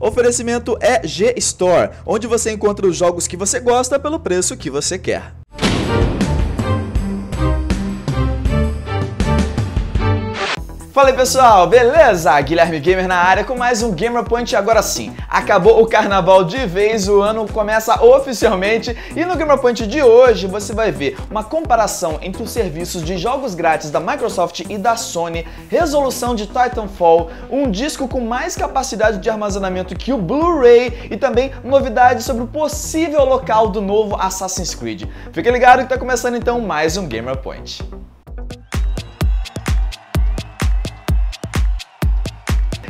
Oferecimento é G-Store, onde você encontra os jogos que você gosta pelo preço que você quer. Fala aí pessoal, beleza? Guilherme Gamer na área com mais um Gamer Point agora sim. Acabou o carnaval de vez, o ano começa oficialmente e no Gamer Point de hoje você vai ver uma comparação entre os serviços de jogos grátis da Microsoft e da Sony, resolução de Titanfall, um disco com mais capacidade de armazenamento que o Blu-ray e também novidades sobre o possível local do novo Assassin's Creed. Fica ligado que tá começando então mais um Gamer Point.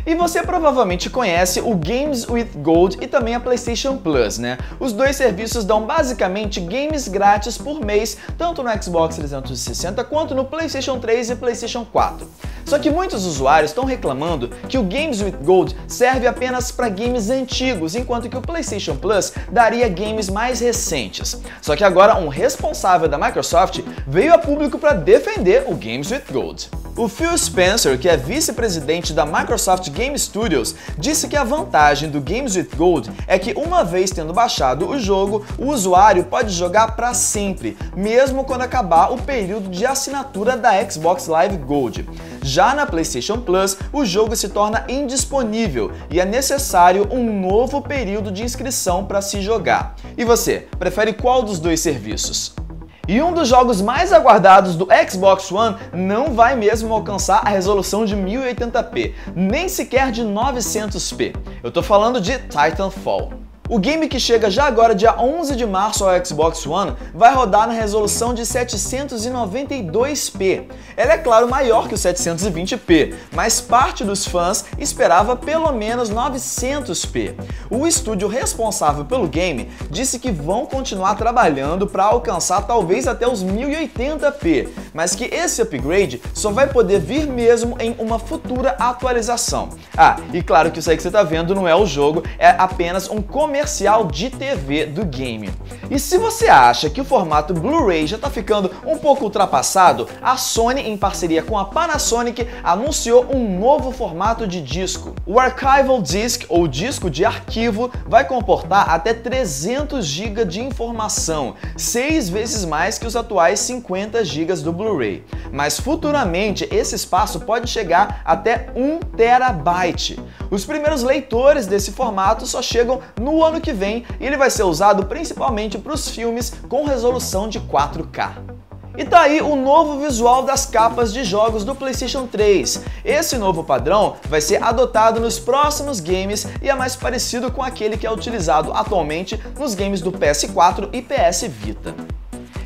E você provavelmente conhece o Games with Gold e também a PlayStation Plus, né? Os dois serviços dão basicamente games grátis por mês, tanto no Xbox 360 quanto no PlayStation 3 e PlayStation 4. Só que muitos usuários estão reclamando que o Games with Gold serve apenas para games antigos, enquanto que o PlayStation Plus daria games mais recentes. Só que agora um responsável da Microsoft veio a público para defender o Games with Gold. O Phil Spencer, que é vice-presidente da Microsoft Game Studios, disse que a vantagem do Games with Gold é que uma vez tendo baixado o jogo, o usuário pode jogar para sempre, mesmo quando acabar o período de assinatura da Xbox Live Gold. Já na PlayStation Plus, o jogo se torna indisponível e é necessário um novo período de inscrição para se jogar. E você, prefere qual dos dois serviços? E um dos jogos mais aguardados do Xbox One não vai mesmo alcançar a resolução de 1080p, nem sequer de 900p. Eu tô falando de Titanfall. O game que chega já agora, dia 11 de março, ao Xbox One, vai rodar na resolução de 792p. Ela é, claro, maior que o 720p, mas parte dos fãs esperava pelo menos 900p. O estúdio responsável pelo game disse que vão continuar trabalhando para alcançar talvez até os 1080p, mas que esse upgrade só vai poder vir mesmo em uma futura atualização. Ah, e claro que isso aí que você está vendo não é o jogo, é apenas um comercial de TV do game. E se você acha que o formato Blu-ray já está ficando um pouco ultrapassado, a Sony, em parceria com a Panasonic, anunciou um novo formato de disco. O Archival Disc, ou disco de arquivo, vai comportar até 300 GB de informação, seis vezes mais que os atuais 50 GB do Blu-ray. Mas futuramente esse espaço pode chegar até 1 terabyte. Os primeiros leitores desse formato só chegam no ano que vem e ele vai ser usado principalmente para os filmes com resolução de 4K. E tá aí o novo visual das capas de jogos do PlayStation 3. Esse novo padrão vai ser adotado nos próximos games e é mais parecido com aquele que é utilizado atualmente nos games do PS4 e PS Vita.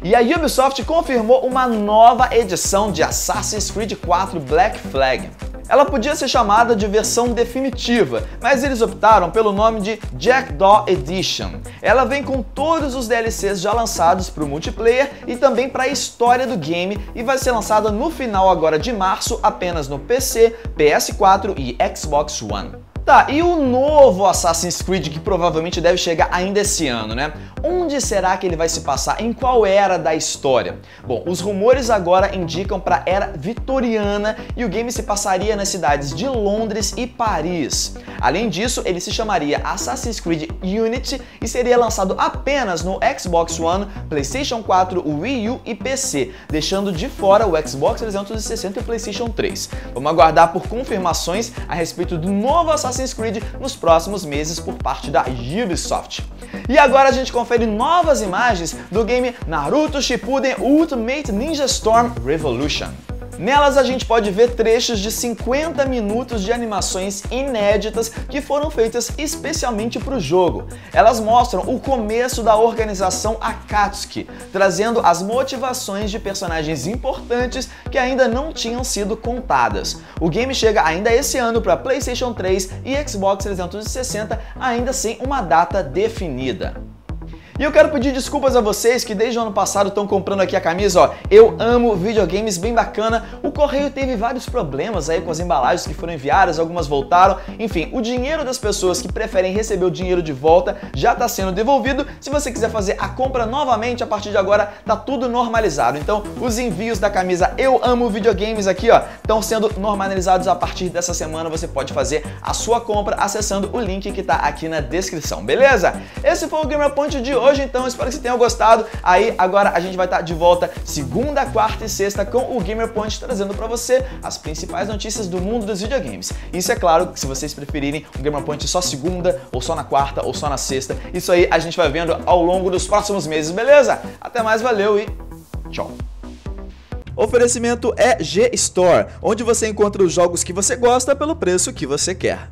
E a Ubisoft confirmou uma nova edição de Assassin's Creed 4 Black Flag. Ela podia ser chamada de versão definitiva, mas eles optaram pelo nome de Jackdaw Edition. Ela vem com todos os DLCs já lançados para o multiplayer e também para a história do game e vai ser lançada no final agora de março apenas no PC, PS4 e Xbox One. Tá, e o novo Assassin's Creed que provavelmente deve chegar ainda esse ano, né? Onde será que ele vai se passar? Em qual era da história? Bom, os rumores agora indicam para era vitoriana e o game se passaria nas cidades de Londres e Paris. Além disso, ele se chamaria Assassin's Creed Unity e seria lançado apenas no Xbox One, PlayStation 4, Wii U e PC, deixando de fora o Xbox 360 e o PlayStation 3. Vamos aguardar por confirmações a respeito do novo Assassin's Assassin's Creed nos próximos meses por parte da Ubisoft. E agora a gente confere novas imagens do game Naruto Shippuden Ultimate Ninja Storm Revolution. Nelas a gente pode ver trechos de 50 minutos de animações inéditas que foram feitas especialmente para o jogo. Elas mostram o começo da organização Akatsuki, trazendo as motivações de personagens importantes que ainda não tinham sido contadas. O game chega ainda esse ano para PlayStation 3 e Xbox 360, ainda sem uma data definida. E eu quero pedir desculpas a vocês que desde o ano passado estão comprando aqui a camisa, ó. Eu amo videogames, bem bacana. O correio teve vários problemas aí com as embalagens que foram enviadas, algumas voltaram. Enfim, o dinheiro das pessoas que preferem receber o dinheiro de volta já está sendo devolvido. Se você quiser fazer a compra novamente, a partir de agora tá tudo normalizado. Então, os envios da camisa Eu Amo Videogames aqui, ó, estão sendo normalizados a partir dessa semana. Você pode fazer a sua compra acessando o link que tá aqui na descrição, beleza? Esse foi o Gamer Point de hoje hoje, então espero que você tenha gostado. Aí agora a gente vai estar de volta segunda, quarta e sexta com o Gamer Point trazendo para você as principais notícias do mundo dos videogames. Isso é claro que se vocês preferirem o Gamer Point só segunda, ou só na quarta, ou só na sexta, isso aí a gente vai vendo ao longo dos próximos meses, beleza? Até mais, valeu e tchau! Oferecimento é G-Store, onde você encontra os jogos que você gosta pelo preço que você quer.